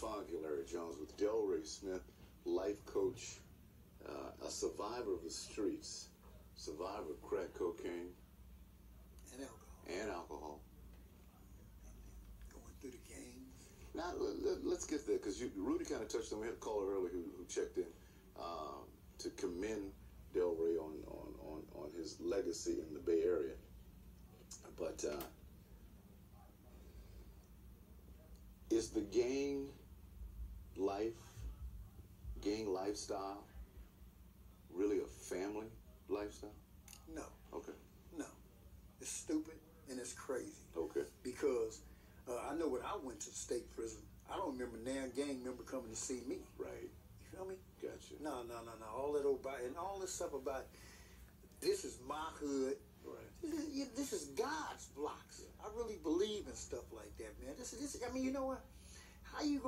Funky Larry Jones with Dale Ray Smith, life coach, uh, a survivor of the streets, survivor of crack cocaine and alcohol. and alcohol. Going through the gangs. Now let, us get there because Rudy kind of touched on. We had a caller earlier who, who checked in uh, to commend Dale Ray on, on on on his legacy in the Bay Area, but. Uh, Is the gang life, gang lifestyle, really a family lifestyle? No. Okay. No. It's stupid and it's crazy. Okay. Because uh, I know when I went to state prison, I don't remember now gang member coming to see me. Right. You feel me? Gotcha. No, no, no, no. All that old and all this stuff about this is my hood. Right. This is, God's blocks. I really believe in stuff like that, man. This is, this, I mean, you know what? How you